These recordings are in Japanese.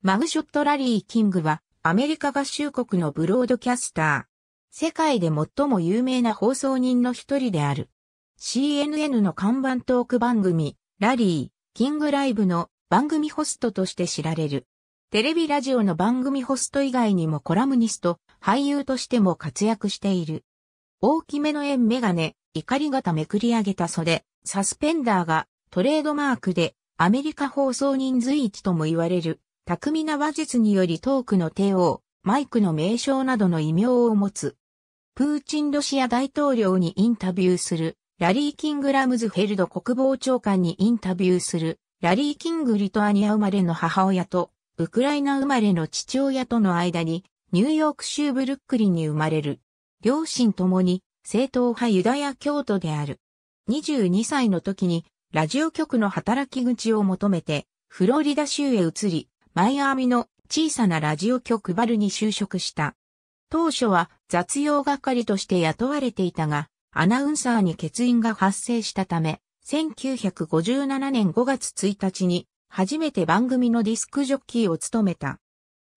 マグショットラリー・キングはアメリカ合衆国のブロードキャスター。世界で最も有名な放送人の一人である。CNN の看板トーク番組、ラリー、キングライブの番組ホストとして知られる。テレビラジオの番組ホスト以外にもコラムニスト、俳優としても活躍している。大きめの円メガネ、怒り型めくり上げた袖、サスペンダーがトレードマークでアメリカ放送人随一とも言われる巧みな話術によりトークの帝王、マイクの名称などの異名を持つ。プーチンロシア大統領にインタビューする、ラリー・キング・ラムズフェルド国防長官にインタビューする、ラリー・キング・リトアニア生まれの母親と、ウクライナ生まれの父親との間に、ニューヨーク州ブルックリンに生まれる。両親ともに、正統派ユダヤ教徒である。22歳の時に、ラジオ局の働き口を求めて、フロリダ州へ移り、マイアミの小さなラジオ局バルに就職した。当初は雑用係として雇われていたが、アナウンサーに欠員が発生したため、1957年5月1日に初めて番組のディスクジョッキーを務めた。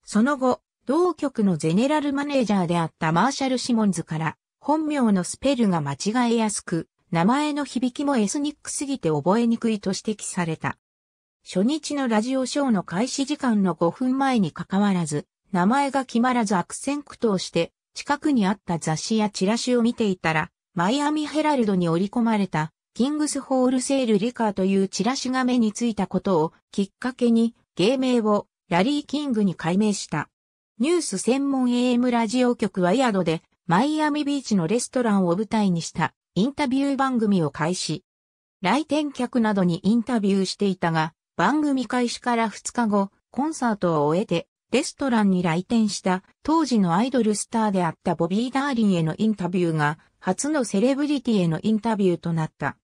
その後、同局のゼネラルマネージャーであったマーシャル・シモンズから本名のスペルが間違えやすく、名前の響きもエスニックすぎて覚えにくいと指摘された。初日のラジオショーの開始時間の5分前に関わらず、名前が決まらず悪戦苦闘して、近くにあった雑誌やチラシを見ていたら、マイアミヘラルドに織り込まれた、キングスホールセールリカーというチラシが目についたことをきっかけに、芸名をラリー・キングに改名した。ニュース専門 AM ラジオ局は宿で、マイアミビーチのレストランを舞台にしたインタビュー番組を開始。来店客などにインタビューしていたが、番組開始から2日後、コンサートを終えて、レストランに来店した当時のアイドルスターであったボビー・ダーリンへのインタビューが初のセレブリティへのインタビューとなった。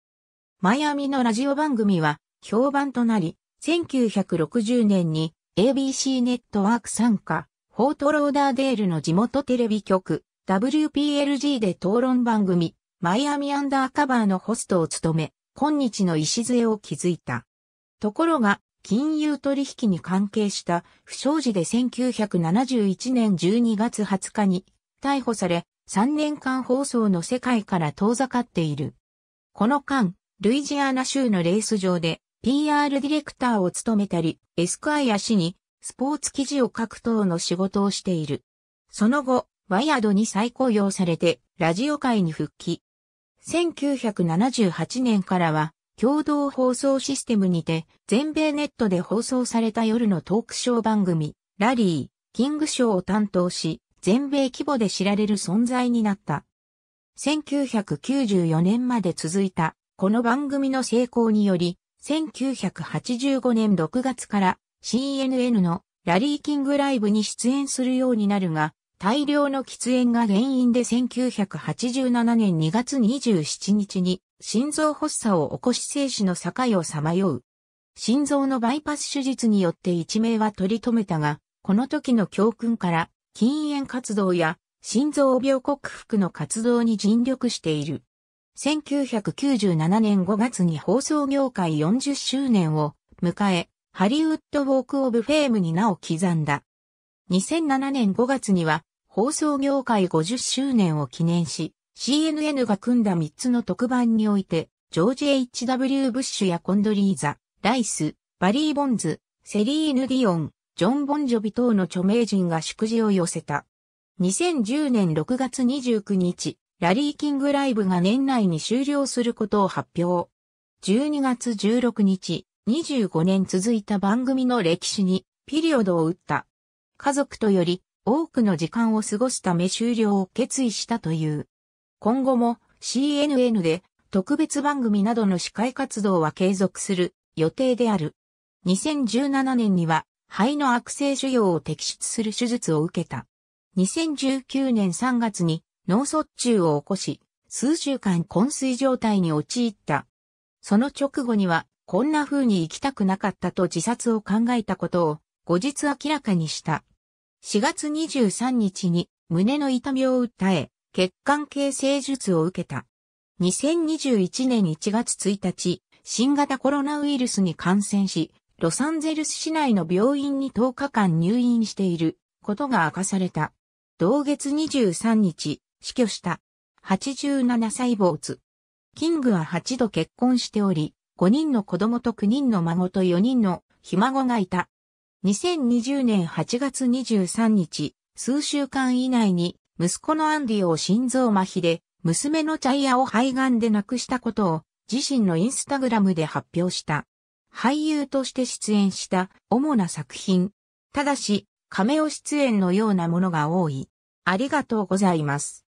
マイアミのラジオ番組は評判となり、1960年に ABC ネットワーク参加、フォートローダーデールの地元テレビ局 WPLG で討論番組マイアミアンダーカバーのホストを務め、今日の礎を築いた。ところが、金融取引に関係した不祥事で1971年12月20日に逮捕され3年間放送の世界から遠ざかっている。この間、ルイジアナ州のレース場で PR ディレクターを務めたり、エスクアイア氏にスポーツ記事を書く等の仕事をしている。その後、ワイヤードに再雇用されて、ラジオ界に復帰。1978年からは、共同放送システムにて、全米ネットで放送された夜のトークショー番組、ラリー、キングショーを担当し、全米規模で知られる存在になった。1994年まで続いた、この番組の成功により、1985年6月から CNN のラリーキングライブに出演するようになるが、大量の喫煙が原因で1987年2月27日に心臓発作を起こし生死の境をさまよう。心臓のバイパス手術によって一命は取り留めたが、この時の教訓から禁煙活動や心臓病克服の活動に尽力している。1997年5月に放送業界40周年を迎え、ハリウッドウォークオブフェームに名を刻んだ。2007年5月には放送業界50周年を記念し、CNN が組んだ3つの特番において、ジョージ H.W. ブッシュやコンドリーザ、ライス、バリー・ボンズ、セリーヌ・ディオン、ジョン・ボンジョビ等の著名人が祝辞を寄せた。2010年6月29日、ラリー・キングライブが年内に終了することを発表。12月16日、25年続いた番組の歴史にピリオドを打った。家族とより多くの時間を過ごすため終了を決意したという。今後も CNN で特別番組などの司会活動は継続する予定である。2017年には肺の悪性腫瘍を摘出する手術を受けた。2019年3月に脳卒中を起こし、数週間昏睡状態に陥った。その直後には、こんな風に生きたくなかったと自殺を考えたことを後日明らかにした。4月23日に胸の痛みを訴え、血管形成術を受けた。2021年1月1日、新型コロナウイルスに感染し、ロサンゼルス市内の病院に10日間入院していることが明かされた。同月23日、死去した。87歳没。キングは8度結婚しており、5人の子供と9人の孫と4人のひ孫がいた。2020年8月23日、数週間以内に息子のアンディを心臓麻痺で、娘のチャイヤを肺がんで亡くしたことを自身のインスタグラムで発表した。俳優として出演した主な作品。ただし、カメオ出演のようなものが多い。ありがとうございます。